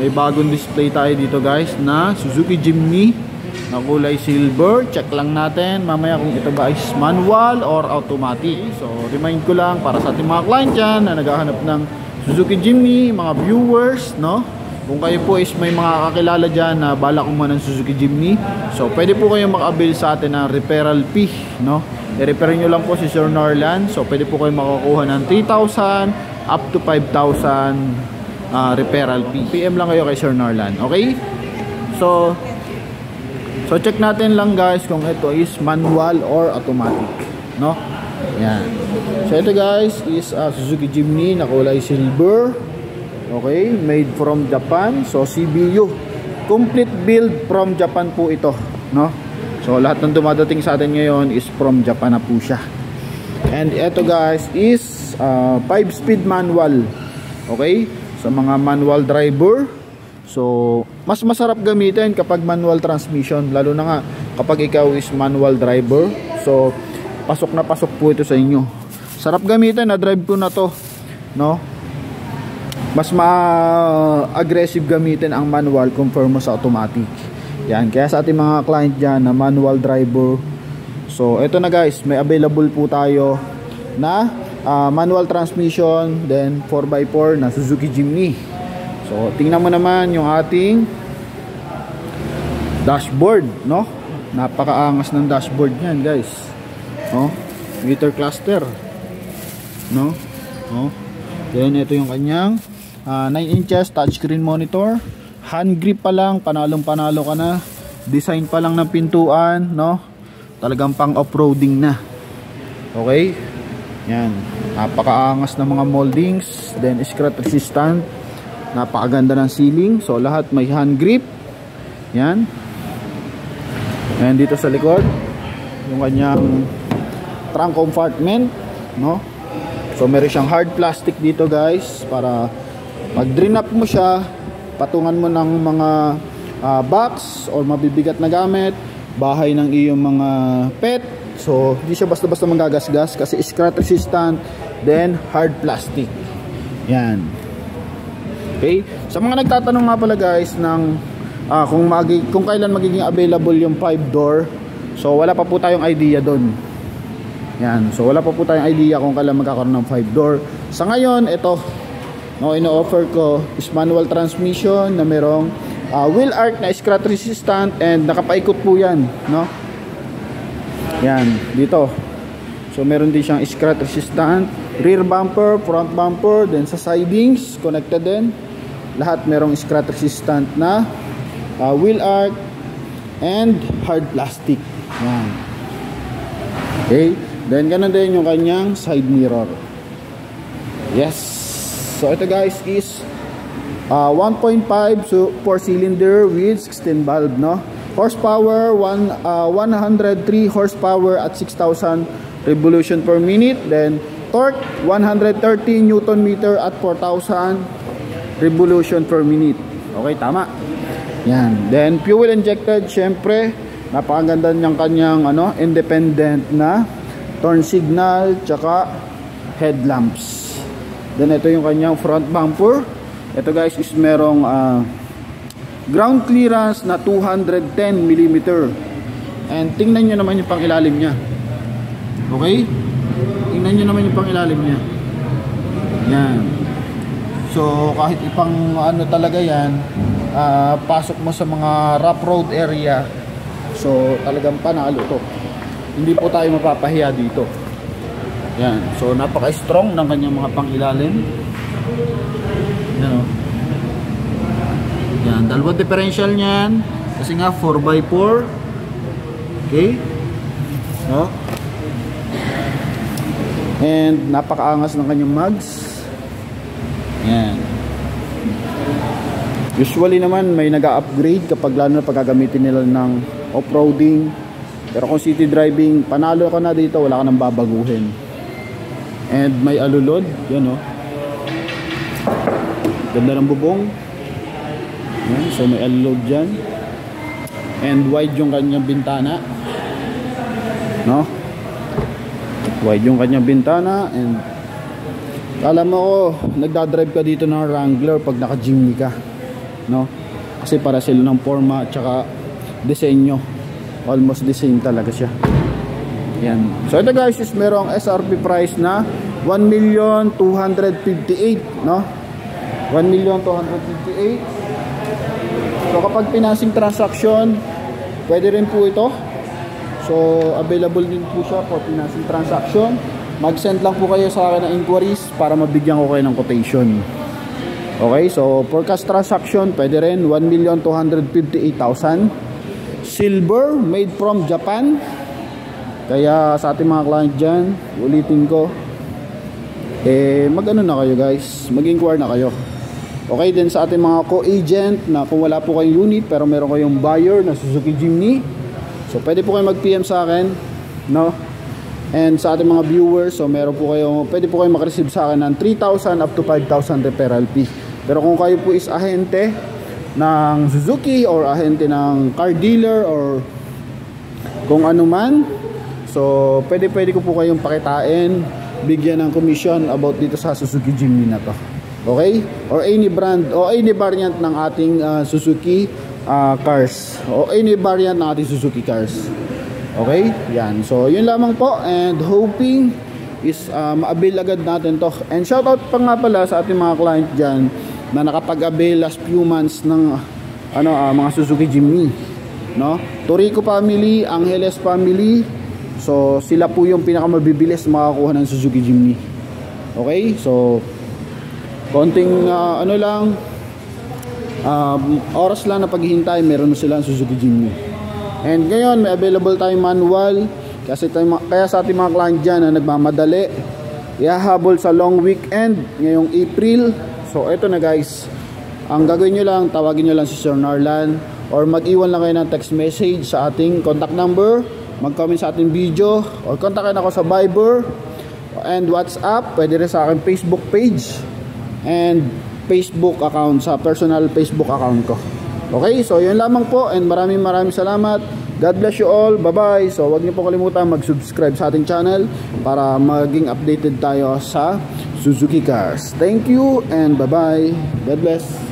may bagong display tayo dito guys na Suzuki Jimny na kulay silver. Check lang natin mamaya kung ito ba is manual or automatic. So remind ko lang para sa ating mga client dyan na naghahanap ng Suzuki Jimny, mga viewers, no? Kung kayo po is may mga kakilala dyan na balak kumuha ng Suzuki Jimny, so pwede po kayong mag-avail sa atin ng referral fee, no? I-refer nyo lang po si Sir Norland, so pwede po kayong makakuha ng 3,000 up to 5,000 uh, referral fee. PM lang kayo kay Sir Norland, okay? So, so check natin lang guys kung ito is manual or automatic, no? Yan. So ito guys is uh, Suzuki Jimny na kulay silver. Okay, made from Japan. So CBU. Complete build from Japan po ito, no? So lahat ng dumadating sa atin ngayon is from Japan na po siya. And ito guys is 5 uh, speed manual. Okay? Sa mga manual driver. So mas masarap gamitin kapag manual transmission lalo na nga kapag ikaw is manual driver. So pasok na pasok po ito sa inyo. Sarap gamitin na drive ko na to, no? mas ma-aggressive gamitin ang manual compare mo sa automatic yan kaya sa ating mga client dyan na manual driver so ito na guys may available po tayo na uh, manual transmission then 4x4 na Suzuki Jimny. So tingnan mo naman yung ating dashboard no? Napakaangas ng dashboard niyan guys. Oh meter cluster. No? Oh then ito yung kanyang uh, 9 inches touchscreen monitor. Hand grip pa lang panalong panalo ka na. Design pa lang ng pintuan no? Talagang pang off-roading na. Okay yan. Napakaangas ng mga moldings then scratch resistant. Napakaganda ng ceiling. So lahat may hand grip. Yan. And dito sa likod yung kanyang trunk compartment no? So meron siyang hard plastic dito guys para pag drain up mo siya patungan mo ng mga uh, box or mabibigat na gamit bahay ng iyong mga pet so hindi siya basta basta manggagasgas kasi scratch resistant then hard plastic. Yan. Okay? Sa mga nagtatanong nga pala guys ng uh, kung, magi, kung kailan magiging available yung 5 door so wala pa po tayong idea doon yan. So wala pa po tayong idea kung kailan magkakaroon ng 5 door. Sa ngayon ito no ino-offer ko is manual transmission na merong uh, wheel arch na scratch resistant and nakapaikot po yan no yan dito. So meron din siyang scratch resistant rear bumper front bumper then sa sidings connected din. Lahat merong scratch resistant na uh, wheel arch and hard plastic. Yan. Okay? Then ganun din yung kanyang side mirror. Yes. So ito guys is uh, 1.5 so 4 cylinder with 16 valve no. Horsepower one, uh, 103 horsepower at 6000 revolution per minute. Then torque 130 newton meter at 4000 revolution per minute. Okay, tama. Yan. Then fuel injected syempre napakaganda niyang kanyang ano independent na turn signal tsaka headlamps. Then ito yung kanyang front bumper. Ito guys is merong uh, ground clearance na 210 mm. And tingnan nyo naman yung pang ilalim niya. Okay? Tingnan nyo naman yung pang ilalim niya. Yan. So kahit ipang ano talaga yan, uh, pasok mo sa mga rough road area. So talagang panalo to. Hindi po tayo mapapahiya dito. Yan. So napaka-strong ng kanyang mga pangilalim. Yan o. Oh. Yan. Dalawa differential niyan. Kasi nga 4x4. Okay. No? And napakaangas ng kanyang mags. Yan. Usually naman may nag-upgrade kapag lalo na pagkagamitin nila ng off-roading. Pero kung city driving, panalo ka na dito, wala ka nang babaguhin and may alulod yan o oh. ganda ng bubong yan, so may alulod dyan and wide yung kanyang bintana no wide yung kanyang bintana and alam mo ko nagdadrive ka dito ng Wrangler pag naka Jimny ka no? Kasi para sila ng forma at saka disenyo. Almost the same talaga siya. Yan. So ito guys is merong SRP price na 1,258,000 no? 1,258,000 So kapag financing transaction, pwede rin po ito. So available din po siya for financing transaction. Mag-send lang po kayo sa akin ng inquiries para mabigyan ko kayo ng quotation. Okay, so for cash transaction, pwede rin 1,258,000. Silver made from Japan. Kaya sa ating mga client dyan, ulitin ko, eh mag-ano na kayo guys, mag-inquire na kayo. Okay din sa ating mga co-agent na kung wala po kayong unit pero meron kayong buyer na Suzuki Jimny. So pwede po kayo mag-PM sa akin, no? And sa ating mga viewers, so meron po kayo, pwede po kayo makareceive sa akin ng 3,000 up to 5,000 referral fee. Pero kung kayo po is ahente ng Suzuki or ahente ng car dealer or kung ano man, so pwede pwede ko po kayong pakitain, bigyan ng commission about dito sa Suzuki Jimny na to. Okay? Or any brand o any variant ng ating uh, Suzuki uh, cars o any variant ng ating Suzuki cars. Okay? Yan. So, yun lamang po and hoping is uh, ma-avail agad natin to. And shoutout pa nga pala sa ating mga client dyan na nakapag-avail last few months ng ano, uh, mga Suzuki Jimny. No? Toriko family, Angeles family. So, sila po yung pinakamabibilis makakuha ng Suzuki Jimny. Okay? So, konting uh, ano lang um, oras lang na paghihintay meron na silang Suzuki Jimny. And ngayon may available tayong manual kasi tayo, kaya sa ating mga client dyan na nagmamadali. Ihahabol sa long weekend ngayong April. So eto na guys. Ang gagawin nyo lang tawagin nyo lang si Sir Narlan or mag-iwan lang kayo ng text message sa ating contact number. Mag-comment sa ating video or kontakin ako sa Viber. And WhatsApp pwede rin sa aking Facebook page and Facebook account sa personal Facebook account ko. Okay, so yun lamang po and maraming maraming salamat. God bless you all. Bye-bye. So wag niyo po kalimutan mag-subscribe sa ating channel para maging updated tayo sa Suzuki Cars. Thank you and bye-bye. God bless.